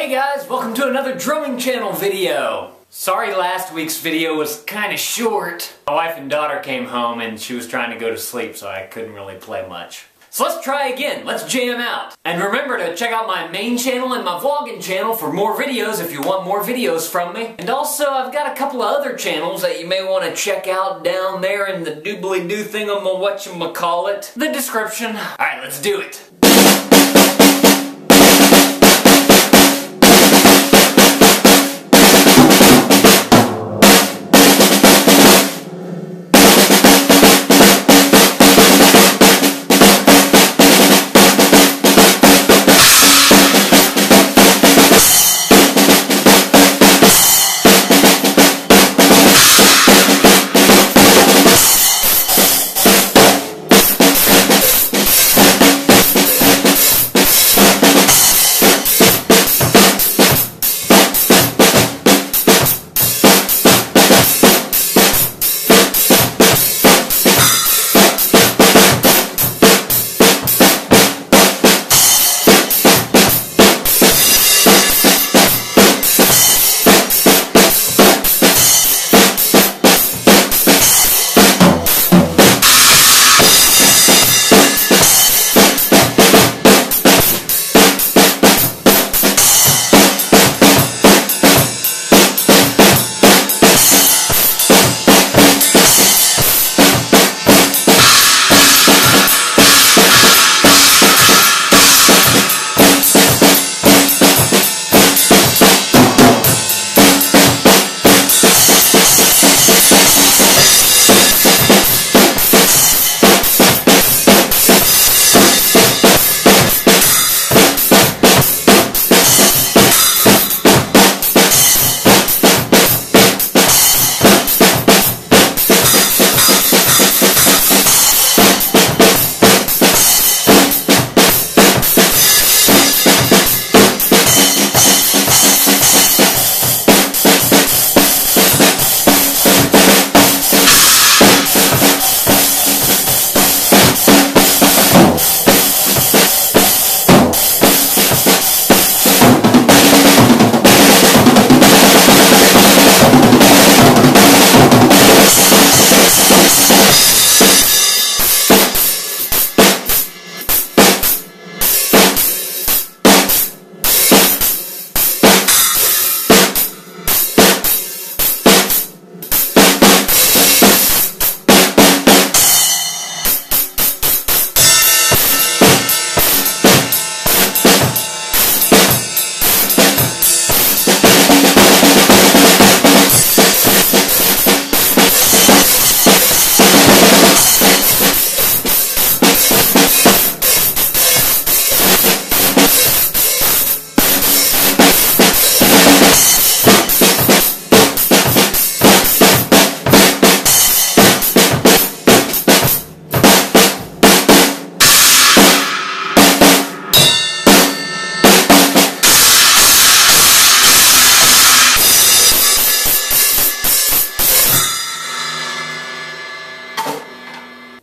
Hey guys, welcome to another drumming channel video. Sorry last week's video was kind of short. My wife and daughter came home and she was trying to go to sleep so I couldn't really play much. So let's try again, let's jam out. And remember to check out my main channel and my vlogging channel for more videos if you want more videos from me. And also I've got a couple of other channels that you may want to check out down there in the doobly-doo thing I'm gonna thingamawhatchamacallit. The description. Alright, let's do it.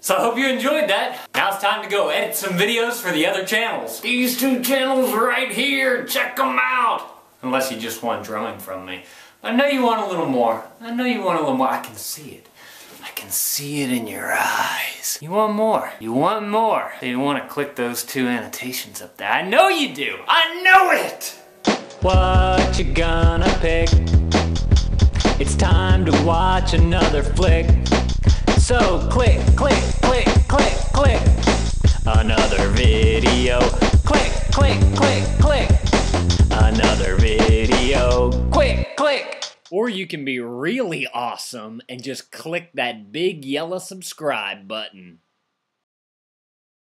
So I hope you enjoyed that. Now it's time to go edit some videos for the other channels. These two channels right here, check them out. Unless you just want drumming from me. I know you want a little more. I know you want a little more. I can see it. I can see it in your eyes. You want more. You want more. So you want to click those two annotations up there. I know you do. I know it! What you gonna pick? It's time to watch another flick. So click, click, click, click, click. Another video. Click, click, click, click. Another video. Quick, click. Or you can be really awesome and just click that big yellow subscribe button.